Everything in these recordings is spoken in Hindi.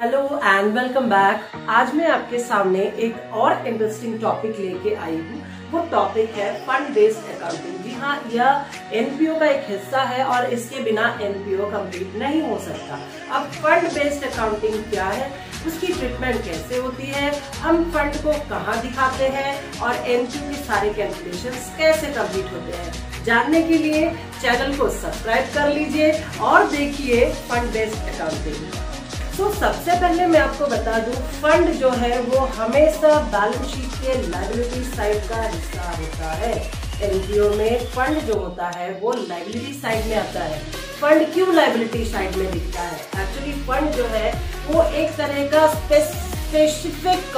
हेलो एंड वेलकम बैक आज मैं आपके सामने एक और इंटरेस्टिंग टॉपिक लेके आई हूँ। वो टॉपिक है फंड बेस्ड अकाउंटिंग जी हाँ यह एनपीओ का एक हिस्सा है और इसके बिना एनपीओ कंप्लीट नहीं हो सकता। अब फंड बेस्ड अकाउंटिंग क्या है? उसकी ट्रीटमेंट कैसे होती है? हम फंड को कहाँ दिखाते हैं? और एनपीओ के सारे कैलकुलेशन कैसे कंप्लीट होते हैं? जानने के लिए चैनल को सब्सक्राइब कर लीजिए और देखिए फंड बेस्ड अकाउंटिंग तो सबसे पहले मैं आपको बता दूँ फंड जो है वो हमेशा बैलेंस शीट के लाइबिलिटी साइड का हिस्सा होता है। एनजीओ में फंड जो होता है वो लाइबिलिटी साइड में आता है। फंड क्यों लाइबिलिटी साइड में दिखता है? एक्चुअली फंड जो है वो एक तरह का स्पेसिफिक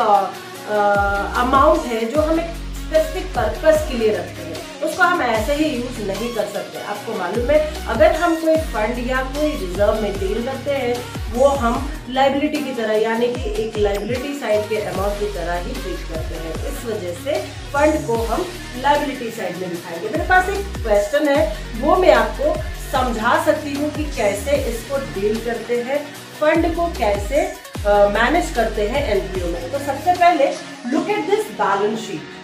अमाउंट है जो हमें स्पेसिफिक पर्पज के लिए रखते हैं। उसको हम ऐसे ही यूज़ नहीं कर सकते, आपको मालूम है। अगर हम कोई फंड या कोई रिज़र्व में डील करते हैं, वो हम लाइबिलिटी की तरह, यानी कि एक लाइबिलिटी साइड के अमाउंट की तरह ही ट्रीट करते हैं। इस वजह से फंड को हम लाइबिलिटी साइड में दिखाएँगे। मेरे पास एक क्वेश्चन है, वो मैं आपको समझा सकती हूँ कि कैसे इसको डील करते हैं फंड को कैसे मैनेज करते हैं एनपीओ में। तो सबसे पहले look at this balance sheet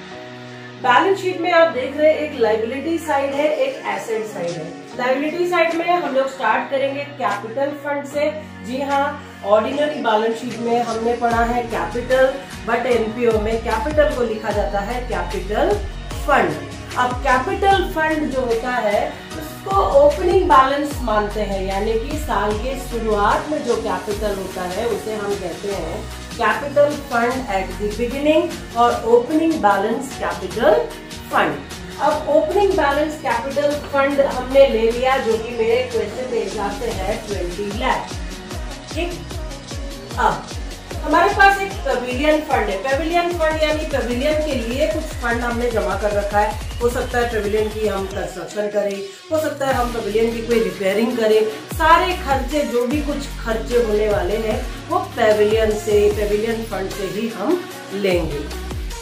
balance sheet में आप देख रहे हैं एक लाइबिलिटी साइड है, एक एसेट साइड है। लाइबिलिटी साइड में हम लोग स्टार्ट करेंगे कैपिटल फंड से। जी हाँ ऑर्डिनरी बैलेंस शीट में हमने पढ़ा है कैपिटल बट एनपीओ में कैपिटल को लिखा जाता है कैपिटल फंड अब कैपिटल फंड जो होता है, उसको ओपनिंग बैलेंस मानते हैं, यानी कि साल के शुरुआत में जो कैपिटल होता है, उसे हम कहते हैं capital fund at the beginning और ओपनिंग बैलेंस कैपिटल फंड अब ओपनिंग बैलेंस कैपिटल फंड हमने ले लिया, जो कि मेरे क्वेश्चन के हिसाब से है ट्वेंटी लैख ठीक? अब, हमारे पास एक पेविलियन फंड है। पेविलियन फंड यानी पेविलियन के लिए कुछ फंड हमने जमा कर रखा है। हो सकता है पेविलियन की हम कंस्ट्रक्शन करें, हो सकता है हम पेविलियन की कोई रिपेयरिंग करें। सारे खर्चे, जो भी कुछ खर्चे होने वाले हैं, वो पेविलियन से पेविलियन फंड से ही हम लेंगे।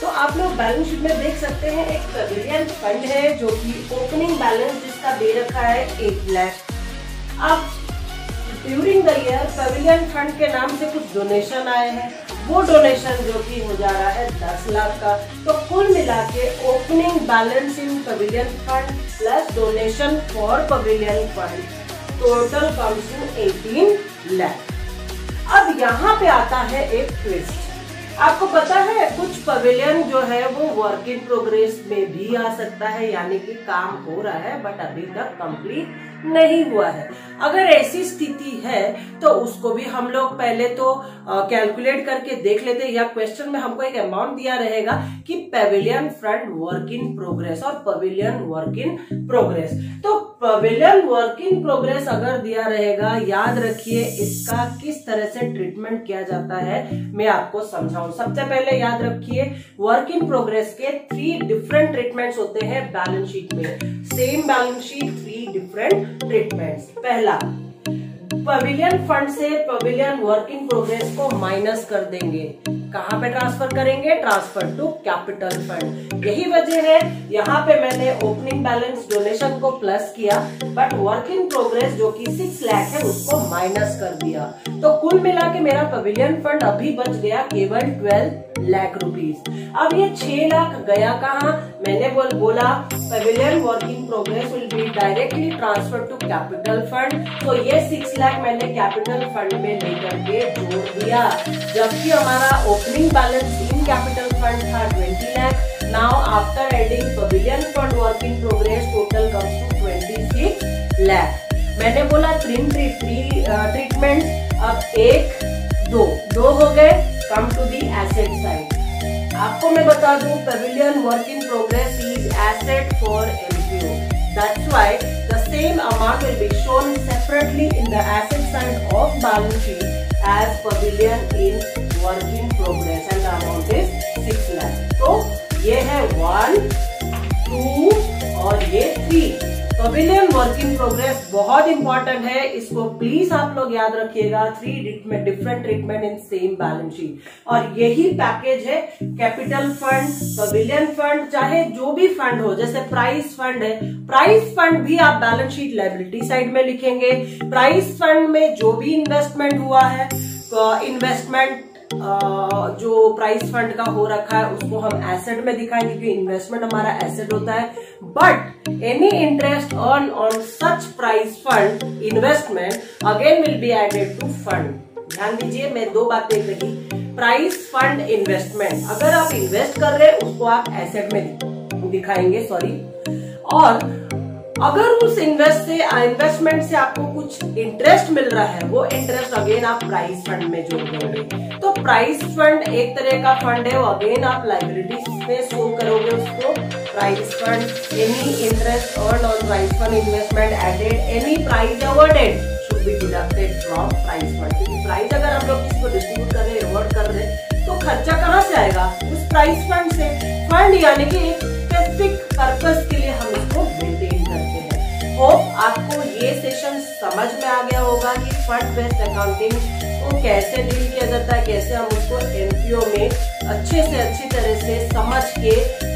तो आप लोग बैलेंस शीट में देख सकते हैं, एक पेविलियन फंड है, जो कि ओपनिंग बैलेंस जिसका दे रखा है एट लैख अब during the year pavilion fund के नाम से कुछ डोनेशन आए हैं। वो डोनेशन जो कि हो जा रहा है दस लाख का तो कुल मिला के opening balance in pavilion fund plus donation for pavilion fund total comes to eighteen lakh अब यहाँ पे आता है एक ट्विस्ट आपको पता है, कुछ पवेलियन जो है वो वर्क इन प्रोग्रेस में भी आ सकता है, यानी कि काम हो रहा है बट अभी तक कंप्लीट नहीं हुआ है। अगर ऐसी स्थिति है तो उसको भी हम लोग पहले तो कैलकुलेट करके देख लेते या क्वेश्चन में हमको एक अमाउंट दिया रहेगा कि pavilion front work in progress और पेविलियन वर्क इन प्रोग्रेस तो पवेलियन वर्क इन प्रोग्रेस अगर दिया रहेगा, याद रखिए इसका किस तरह से ट्रीटमेंट किया जाता है, मैं आपको समझाऊं। सबसे पहले याद रखिए वर्क इन प्रोग्रेस के थ्री डिफरेंट ट्रीटमेंट्स होते हैं बैलेंस शीट में। Same balance sheet three different treatments पहला पवेलियन फंड से पवेलियन वर्क इन प्रोग्रेस को माइनस कर देंगे। कहाँ पे ट्रांसफ़र करेंगे? ट्रांसफ़र टू कैपिटल फंड यही वजह है, यहाँ पे मैंने ओपनिंग बैलेंस डोनेशन को प्लस किया बट वर्क इन प्रोग्रेस जो कि सिक्स लाख है, उसको माइनस कर दिया। तो कुल मिला के मेरा पवेलियन फंड अभी बच गया केवल ट्वेल्व लाख रुपीज़ अब ये छह लाख गया कहाँ? मैंने बोल बोला pavilion work in progress will be directly transfer to capital fund तो ये सिक्स लाख मैंने कैपिटल फंड में लेकर के जोड़ दिया। जबकि हमारा opening balance in capital fund था twenty lakh. Now after adding pavilion fund work in progress total comes to twenty six lakh. मैंने बोला तीन ट्रीटमेंट अब एक, दो दो हो गए। Come to the asset side आपको मैं बता दूँ pavilion work in progress is asset for MPO that's why the same amount will be shown separately in the asset side of balance sheet as pavilion in work in progress and the amount is six lakh तो ये है वन टू और ये three pavilion work in progress बहुत इंपॉर्टेंट है। इसको प्लीज़ आप लोग याद रखिएगा। Three treatment different treatment in same balance sheet और यही पैकेज है कैपिटल फंड पवेलियन फंड चाहे जो भी फंड हो, जैसे प्राइस फंड है। प्राइस फंड भी आप बैलेंस शीट लाइबिलिटी साइड में लिखेंगे। प्राइस फंड में जो भी इन्वेस्टमेंट हुआ है इन्वेस्टमेंट जो प्राइस फंड का हो रखा है, उसको हम एसेट में दिखाएँगे, क्योंकि इन्वेस्टमेंट हमारा एसेट होता है। But any interest earn on such prize fund investment again will be added to fund ध्यान दीजिए, मैं दो बातें कही प्राइस फंड इन्वेस्टमेंट अगर आप इन्वेस्ट कर रहे हैं, उसको आप एसेट में दिखाएँगे सॉरी और अगर उस इन्वेस्ट से इन्वेस्टमेंट से आपको कुछ इंटरेस्ट मिल रहा है, वो इंटरेस्ट अगेन आप प्राइस फंड में जोड़ देंगे। तो प्राइस फंड एक तरह का फंड है, वो अगेन आप लाइब्रेरीज में शो करोगे उसको। Prize fund any interest earn on prize fund investment added any prize awarded should be deducted from prize fund क्योंकि प्राइस अगर हम लोग किसी को डिस्ट्रीब्यूट कर रहे हैं अवॉर्ड कर रहे तो खर्चा कहाँ से आएगा? उस प्राइस फंड से। फंड यानी कि एक स्पेसिफिक पर्पज के लिए हम इसको होप आपको ये सेशन समझ में आ गया होगा कि फंड बेस्ड अकाउंटिंग को कैसे डील किया जाता है, कैसे हम उसको एनपीओ में अच्छे से, अच्छी तरह से समझ के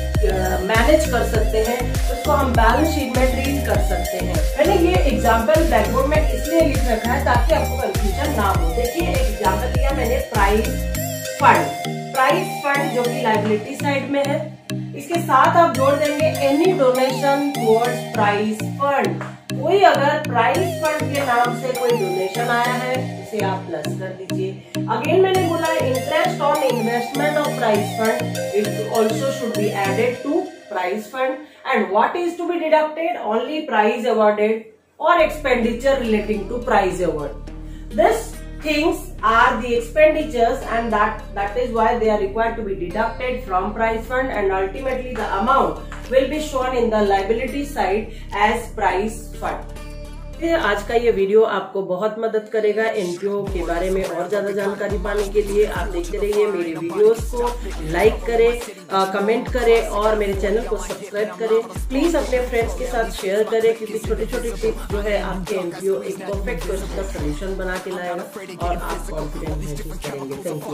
मैनेज कर सकते हैं, उसको हम बैलेंस शीट में ट्रीट कर सकते हैं। मैंने ये एग्ज़ाम्पल बैकबोर्ड में इसलिए लिख रखा है ताकि आपको कंफ्यूजन ना हो। देखिए, एक एग्ज़ाम्पल लिया मैंने प्राइस फंड प्राइस फंड जो कि लाइबिलिटी साइड में है इसके साथ आप जोड़ देंगे any donation towards prize fund कोई अगर प्राइस फंड के नाम से कोई डोनेशन आया है, उसे आप प्लस कर दीजिए। अगेन मैंने बोला interest on investment of prize fund it also should be added to prize fund and what is to be deducted only prize awarded और expenditure relating to prize award this things are the expenditures and that that is why they are required to be deducted from price fund and ultimately the amount will be shown in the liability side as price fund आज का ये वीडियो आपको बहुत मदद करेगा एनपीओ के बारे में और ज़्यादा जानकारी पाने के लिए। आप देखते रहिए मेरे वीडियोस को। लाइक करें कमेंट करें और मेरे चैनल को सब्सक्राइब करें। प्लीज़ अपने फ्रेंड्स के साथ शेयर करें क्योंकि छोटे छोटे टिप्स जो है आपके एनपीओ एक परफेक्ट क्वेश्चन का सोल्यूशन बना के लाएगा और आप कॉन्फिडेंट करेंगे। Thank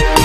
you